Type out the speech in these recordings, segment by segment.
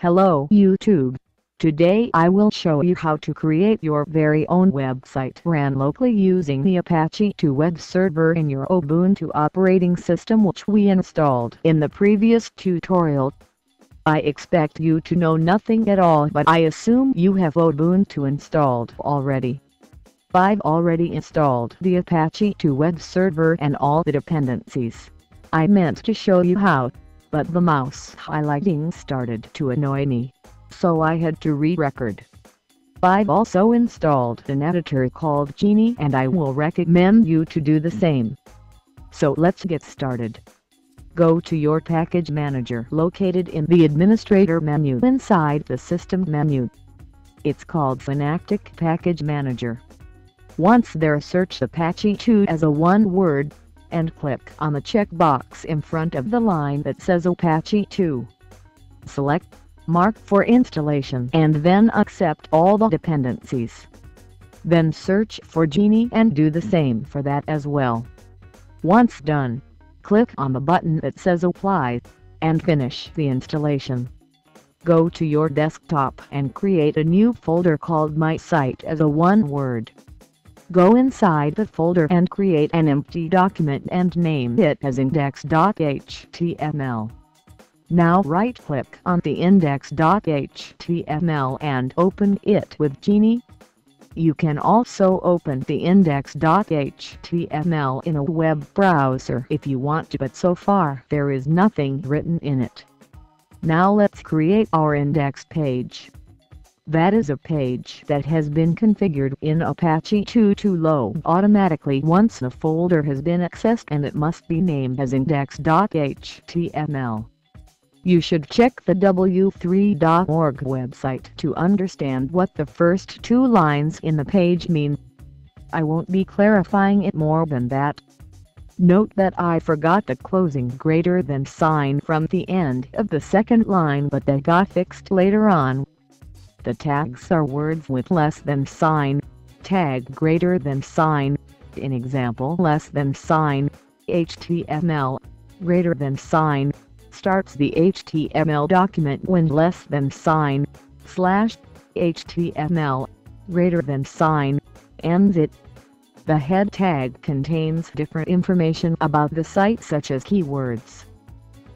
Hello YouTube. Today I will show you how to create your very own website ran locally using the Apache 2 web server in your Ubuntu operating system which we installed in the previous tutorial. I expect you to know nothing at all but I assume you have Ubuntu installed already. I've already installed the Apache 2 web server and all the dependencies. I meant to show you how, but the mouse highlighting started to annoy me, so I had to re-record. I've also installed an editor called Geany and I will recommend you to do the same. So let's get started. Go to your package manager located in the administrator menu inside the system menu. It's called Synaptic Package Manager. Once there search Apache 2 as a one word and click on the checkbox in front of the line that says Apache 2. Select Mark for installation and then accept all the dependencies. Then search for Geany and do the same for that as well. Once done, click on the button that says Apply, and finish the installation. Go to your desktop and create a new folder called My Site as a one word. Go inside the folder and create an empty document and name it as index.html. Now right-click on the index.html and open it with Geany. You can also open the index.html in a web browser if you want to but so far there is nothing written in it. Now let's create our index page. That is a page that has been configured in Apache 2 to load automatically once a folder has been accessed and it must be named as index.html. You should check the w3.org website to understand what the first two lines in the page mean. I won't be clarifying it more than that. Note that I forgot the closing greater than sign from the end of the second line but that got fixed later on. The tags are words with less than sign, tag greater than sign, in example less than sign, HTML, greater than sign, starts the HTML document when less than sign, slash, HTML, greater than sign, ends it. The head tag contains different information about the site such as keywords.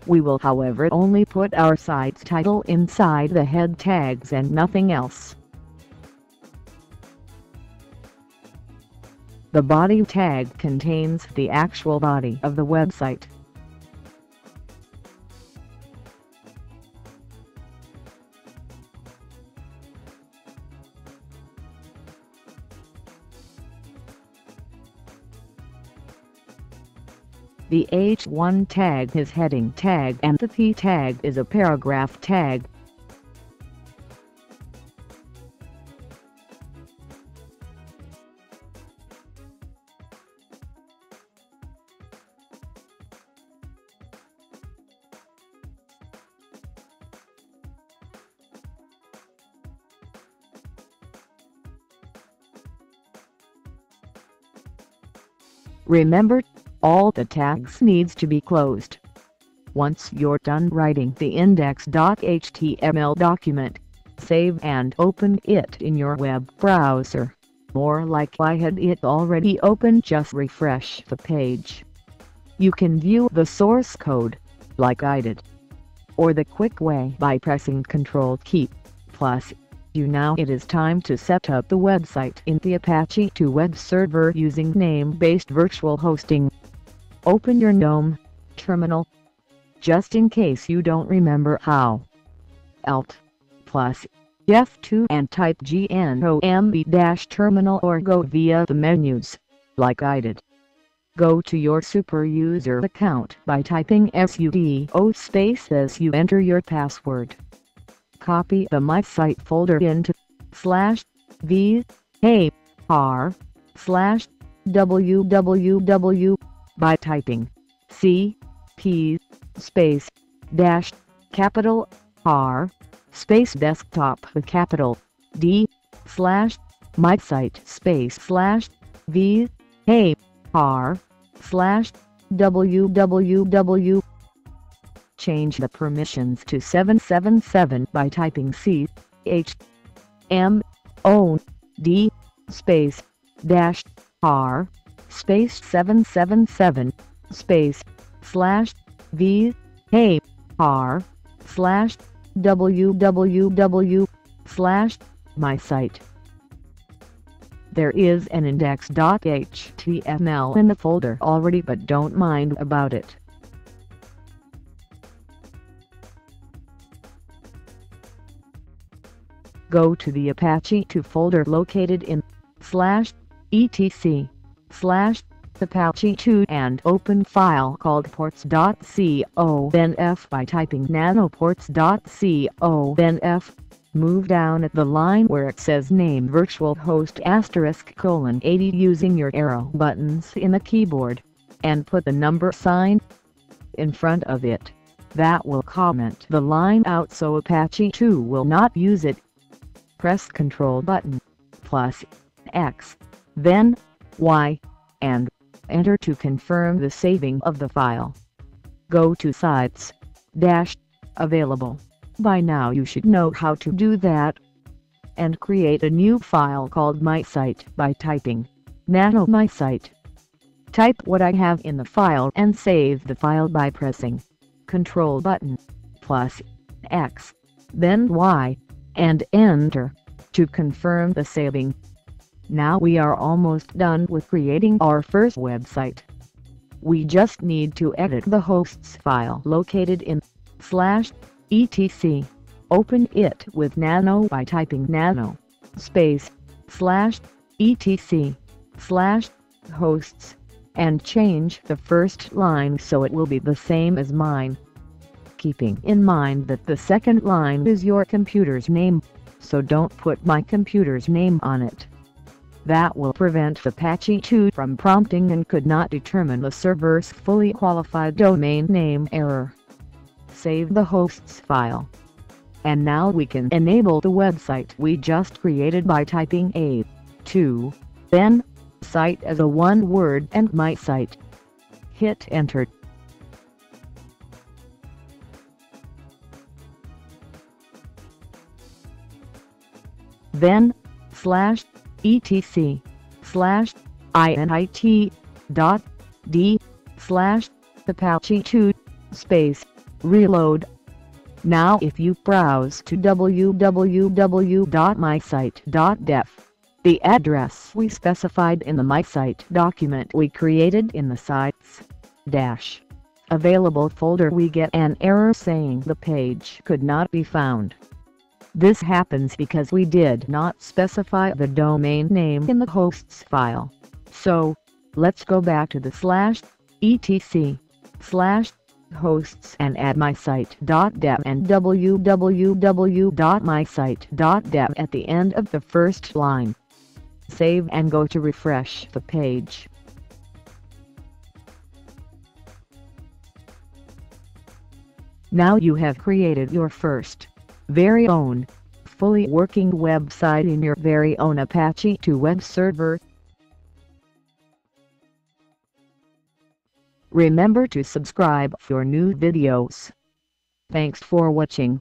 We will however only put our site's title inside the head tags and nothing else. The body tag contains the actual body of the website. The H1 tag is heading tag and the P tag is a paragraph tag. Remember all the tags needs to be closed. Once you're done writing the index.html document, save and open it in your web browser. Or like I had it already open just refresh the page. You can view the source code, like I did. Or the quick way by pressing Ctrl key. Plus, you now it is time to set up the website in the Apache 2 web server using name-based virtual hosting. Open your GNOME terminal. Just in case you don't remember how. Alt plus F2 and type GNOME-terminal or go via the menus, like I did. Go to your super user account by typing sudo space as you enter your password. Copy the My Site folder into slash v a r slash www by typing C P space dash capital R space desktop with capital D slash my site space slash V A R slash www Change the permissions to 777 by typing C H M O D space dash R space 777 space slash V A R slash www slash my site. There is an index.html in the folder already but don't mind about it. Go to the Apache 2 folder located in slash etc slash Apache 2 and open file called ports.co then f by typing nanoports.co then f. Move down at the line where it says name virtual host asterisk colon 80 using your arrow buttons in the keyboard and put the number sign in front of it. That will comment the line out so Apache 2 will not use it. Press Ctrl button plus X then Y and enter to confirm the saving of the file. Go to Sites, dash, Available. By now you should know how to do that. And create a new file called MySite by typing nano MySite. Type what I have in the file and save the file by pressing Control button plus X, then Y, and enter to confirm the saving. Now we are almost done with creating our first website. We just need to edit the hosts file located in slash etc. Open it with nano by typing nano space slash etc slash hosts and change the first line so it will be the same as mine. Keeping in mind that the second line is your computer's name, so don't put my computer's name on it. That will prevent the Apache 2 from prompting and could not determine the server's fully qualified domain name error. Save the hosts file. And now we can enable the website we just created by typing a 2, then, site as a one word and my site. Hit enter. Then, slash etc slash init dot d slash apache 2 space reload. Now if you browse to www.mysite.dev, the address we specified in the MySite document we created in the Sites dash available folder we get an error saying the page could not be found. This happens because we did not specify the domain name in the hosts file. So, let's go back to the slash etc slash hosts and add mysite.dev and www.mysite.dev at the end of the first line. Save and go to refresh the page. Now you have created your first very own, fully working website in your very own Apache 2 web server. Remember to subscribe for new videos. Thanks for watching.